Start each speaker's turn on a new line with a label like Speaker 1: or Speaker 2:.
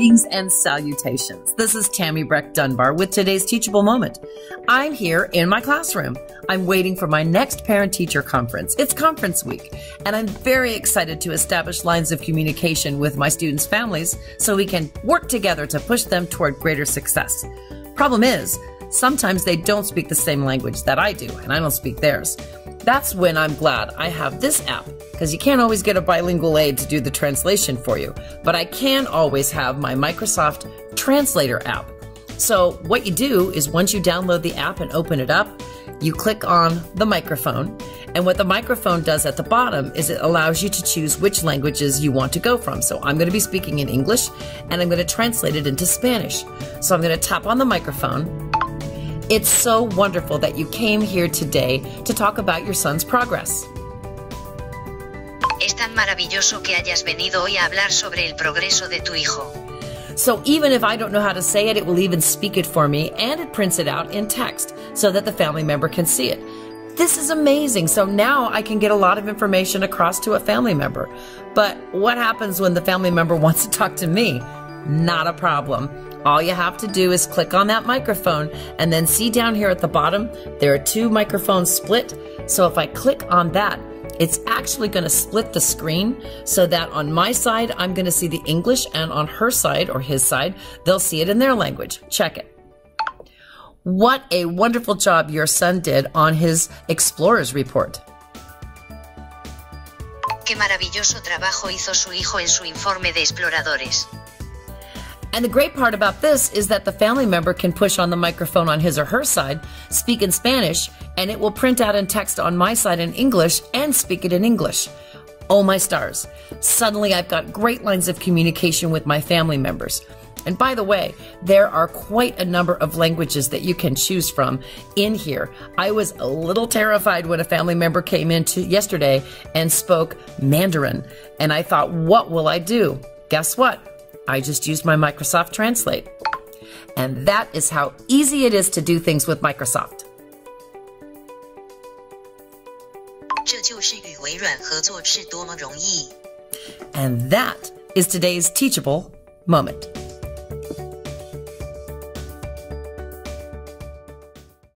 Speaker 1: Greetings and salutations. This is Tammy Brecht Dunbar with today's Teachable Moment. I'm here in my classroom. I'm waiting for my next parent teacher conference. It's conference week, and I'm very excited to establish lines of communication with my students' families so we can work together to push them toward greater success. Problem is, sometimes they don't speak the same language that I do, and I don't speak theirs. That's when I'm glad I have this app because you can't always get a bilingual aid to do the translation for you, but I can always have my Microsoft Translator app. So, what you do is once you download the app and open it up, you click on the microphone. And what the microphone does at the bottom is it allows you to choose which languages you want to go from. So I'm going to be speaking in English and I'm going to translate it into Spanish. So I'm going to tap on the microphone. It's so wonderful that you came here today to talk about your son's progress.
Speaker 2: Es tan maravilloso que hayas venido hoy a hablar sobre el progreso de tu hijo.
Speaker 1: So even if I don't know how to say it, it will even speak it for me and it prints it out in text so that the family member can see it. This is amazing. So now I can get a lot of information across to a family member. But what happens when the family member wants to talk to me? Not a problem. All you have to do is click on that microphone and then see down here at the bottom, there are two microphones split. So if I click on that, it's actually going to split the screen so that on my side, I'm going to see the English and on her side or his side, they'll see it in their language. Check it. What a wonderful job your son did on his Explorers Report.
Speaker 2: Qué maravilloso trabajo hizo su hijo en su informe de exploradores.
Speaker 1: And the great part about this is that the family member can push on the microphone on his or her side, speak in Spanish, and it will print out in text on my side in English and speak it in English. Oh my stars. Suddenly I've got great lines of communication with my family members. And by the way, there are quite a number of languages that you can choose from in here. I was a little terrified when a family member came in to yesterday and spoke Mandarin. And I thought, what will I do? Guess what? I just used my Microsoft Translate. And that is how easy it is to do things with Microsoft.
Speaker 2: 这就是与微软合作是多么容易。
Speaker 1: And that is today's teachable moment.